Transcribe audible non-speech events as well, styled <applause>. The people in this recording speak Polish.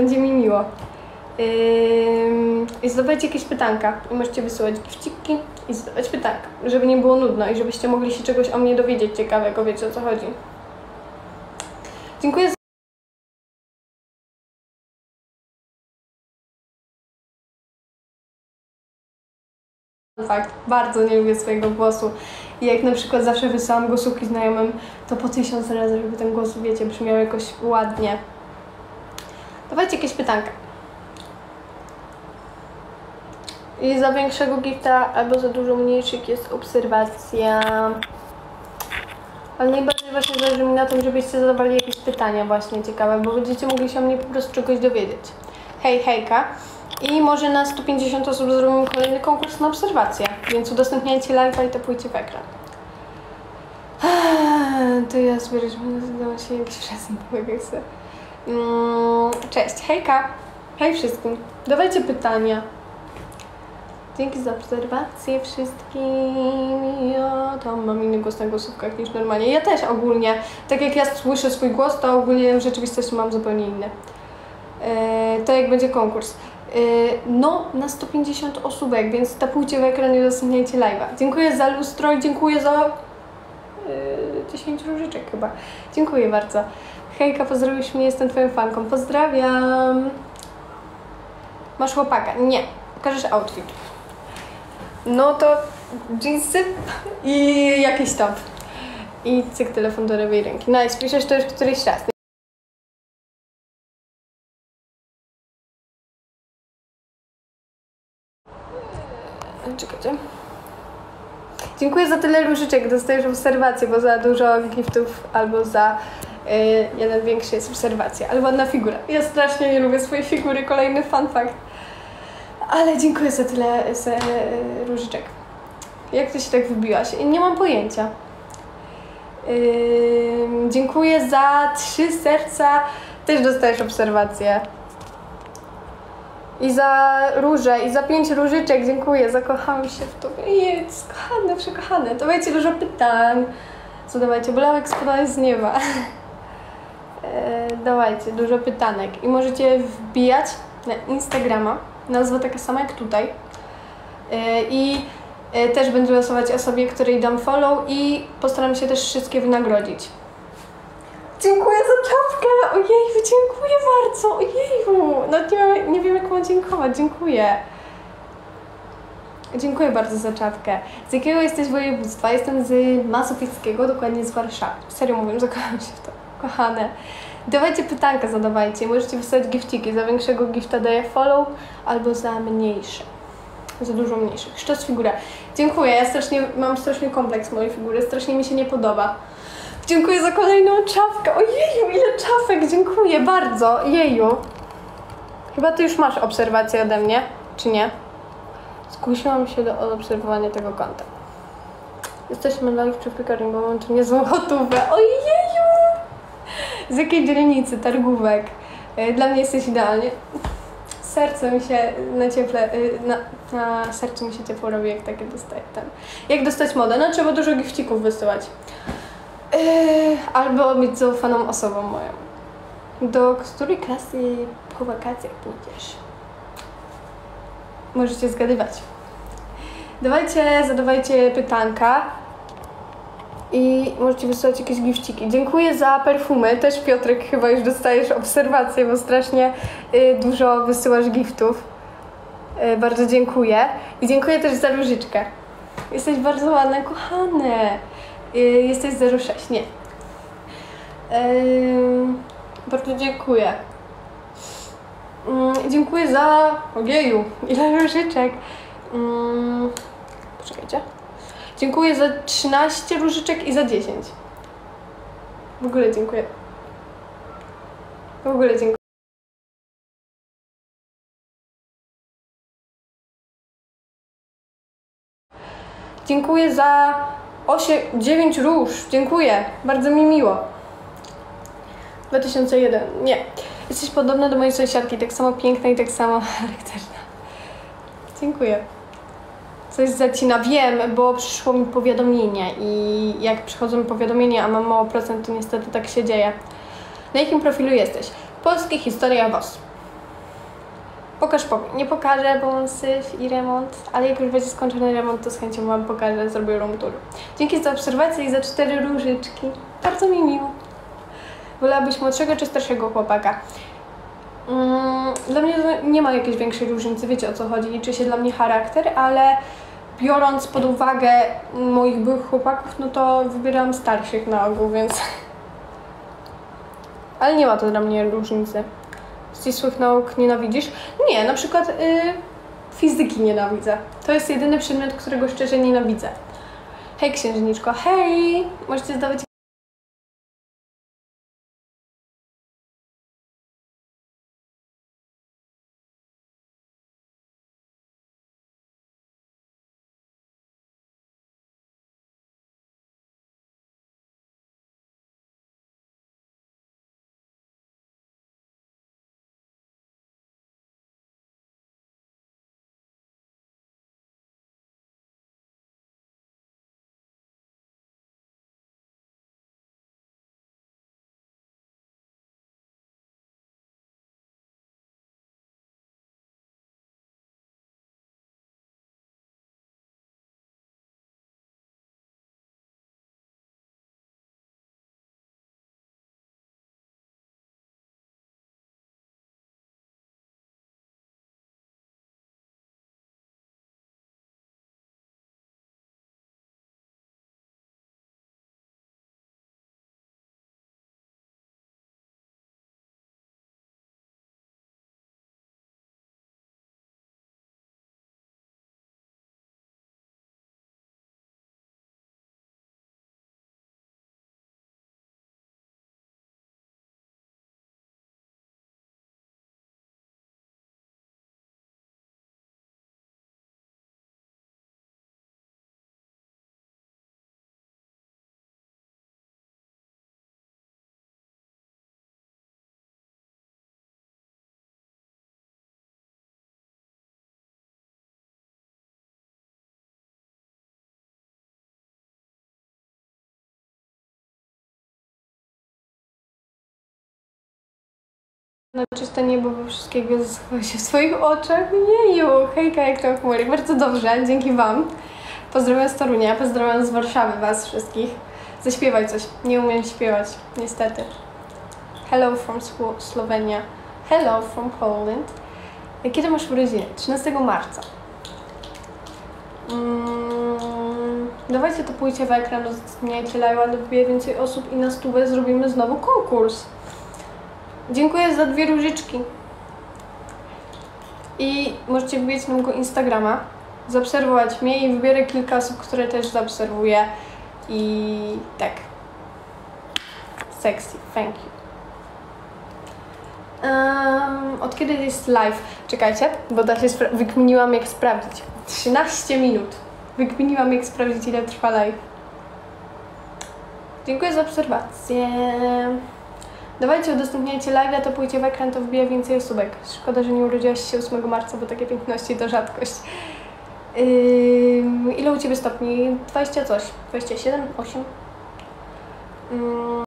Będzie mi miło. I zadawajcie jakieś pytanka. Możecie wysyłać gifciki i zadawać pytanka, żeby nie było nudno i żebyście mogli się czegoś o mnie dowiedzieć ciekawego, wiecie o co chodzi. Dziękuję za Fakt, bardzo nie lubię swojego głosu. I jak na przykład zawsze wysyłam głosówki znajomym, to po tysiąc razy, żeby ten głos, wiecie, brzmiał jakoś ładnie. Dawajcie jakieś pytanka. I za większego gifta albo za dużo mniejszych jest obserwacja. Ale najbardziej właśnie zależy mi na tym, żebyście zadawali jakieś pytania właśnie ciekawe, bo będziecie mogli się o mnie po prostu czegoś dowiedzieć. Hej, hejka. I może na 150 osób zrobimy kolejny konkurs na obserwację, więc udostępniajcie live'a i tapujcie w ekran. To ja będę zadała się jakiś chcę. Mm, Cześć, hejka. Hej wszystkim. Dawajcie pytania. Dzięki za obserwację wszystkim. Ja tam mam inny głos na głosówkach niż normalnie. Ja też ogólnie. Tak jak ja słyszę swój głos, to ogólnie w rzeczywistości mam zupełnie inny. E, to jak będzie konkurs. E, no, na 150 osóbek, więc tapujcie w ekran i udostępniajcie live'a. Dziękuję za lustro i dziękuję za e, 10 różyczek chyba. Dziękuję bardzo. Hejka, pozdrowisz mnie, jestem twoją fanką. Pozdrawiam. Masz chłopaka? Nie. Pokażesz outfit. No to jeansy i jakiś top. I cyk telefon do lewej ręki. Nice, piszesz to już któryś raz. Czekajcie. Dziękuję za tyle różyczek. Dostajesz obserwację, bo za dużo giftów albo za jeden większy jest obserwacja. Ale ładna figura. Ja strasznie nie lubię swojej figury. Kolejny fun fact. Ale dziękuję za tyle za, y, różyczek. Jak ty się tak wybiłaś? Nie mam pojęcia. Ym, dziękuję za trzy serca. Też dostajesz obserwację. I za róże, i za pięć różyczek, dziękuję, zakochałam się w tobie. Jest, kochane, przekochane. Dawajcie dużo pytań. Zadawajcie, bolałek spadał z nieba. E, dawajcie, dużo pytanek. I możecie wbijać na Instagrama, nazwa taka sama jak tutaj. E, I e, też będę losować osobie, której dam follow i postaram się też wszystkie wynagrodzić. Dziękuję za czapkę! Ojeju, dziękuję bardzo! Ojeju! No nie, nie wiem, jak mam dziękować. Dziękuję. Dziękuję bardzo za czapkę. Z jakiego jesteś województwa? Jestem z Mazowieckiego, dokładnie z Warszawy. Serio mówiąc, zakochałam się w. Kochane. Dawajcie pytanka, zadawajcie. Możecie wysłać gifciki. Za większego gifta daję follow, albo za mniejsze. Za dużo mniejszych. Szczos figura. Dziękuję. Ja strasznie, mam strasznie kompleks mojej figury. Strasznie mi się nie podoba. Dziękuję za kolejną czapkę. Ojeju, ile czapek, dziękuję bardzo. Jeju. Chyba ty już masz obserwację ode mnie, czy nie? Zgłosiłam się do obserwowania tego konta. Jesteśmy live czy w bo mam tu niezłą gotówę. Ojeju! Z jakiej dzielnicy? Targówek. E, Dla mnie jesteś idealnie. Serce mi się na cieple, y, na, na sercu mi się ciepło robi, jak takie dostaję ten. Jak dostać modę? No trzeba dużo gifcików wysyłać. Yy, albo być zaufaną osobą moją. Do której klasy po wakacjach pójdziesz? Możecie zgadywać. Dawajcie, zadawajcie pytanka i możecie wysyłać jakieś gifciki. Dziękuję za perfumy. Też Piotrek chyba już dostajesz obserwację, bo strasznie y, dużo wysyłasz giftów. Y, bardzo dziękuję. I dziękuję też za różyczkę. Jesteś bardzo ładna, kochane. Y, Jesteś 06, nie. Bardzo dziękuję. Ym, dziękuję za. Ojeju, ile różyczek. Ym, poczekajcie. Dziękuję za 13 różyczek i za 10. W ogóle dziękuję. W ogóle dziękuję. Dziękuję za 8, 9 róż. Dziękuję. Bardzo mi miło. 2001. Nie. Jesteś podobna do mojej sąsiadki, tak samo piękna i tak samo <laughs> charakterna. Dziękuję. Coś zacina. Wiem, bo przyszło mi powiadomienie i jak przychodzą mi powiadomienia, a mam mało procent, to niestety tak się dzieje. Na jakim profilu jesteś? Polski Historia WOS. Pokaż pokój. Nie pokażę, bo mam syf i remont, ale jak już będzie skończony remont, to z chęcią Wam pokażę, zrobię room tour. Dzięki za obserwację i za cztery różyczki. Bardzo mi miło. Wolałabyś młodszego czy starszego chłopaka? Mm, Dla mnie nie ma jakiejś większej różnicy, wiecie o co chodzi, liczy się dla mnie charakter, ale biorąc pod uwagę moich byłych chłopaków, no to wybieram starszych na ogół, więc... Ale nie ma to dla mnie różnicy. Ścisłych nauk nienawidzisz? Nie, na przykład y, fizyki nienawidzę. To jest jedyny przedmiot, którego szczerze nienawidzę. Hej księżniczko, hej! Możecie zdawać na czyste niebo, bo wszystkie gwiazdy schowały się w swoich oczach. Jeju, hejka, jak to chmury. Bardzo dobrze, dzięki Wam. Pozdrawiam z Torunia, pozdrawiam z Warszawy Was wszystkich. Zaśpiewaj coś. Nie umiem śpiewać, niestety. Hello from Sło- Slovenia. Hello from Poland. Kiedy masz urodziny? 13 marca. Mm, dawajcie to pójście w ekran, udostępniajcie live'a, dobiję więcej osób i na stówę zrobimy znowu konkurs. Dziękuję za dwie różyczki. I możecie wbić na mojego Instagrama, zaobserwować mnie i wybiorę kilka osób, które też zaobserwuję. I tak. Sexy, thank you. Um, od kiedy jest live? Czekajcie, bo da się wykminiłam jak sprawdzić. 13 minut. Wykminiłam jak sprawdzić ile trwa live. Dziękuję za obserwację. Dawajcie, udostępniajcie live, to pójdzie w ekran, to wbije więcej osóbek. Szkoda, że nie urodziłaś się 8 marca, bo takie piękności to rzadkość. Ym, ile u Ciebie stopni? 20 coś? 27? 8? Ym,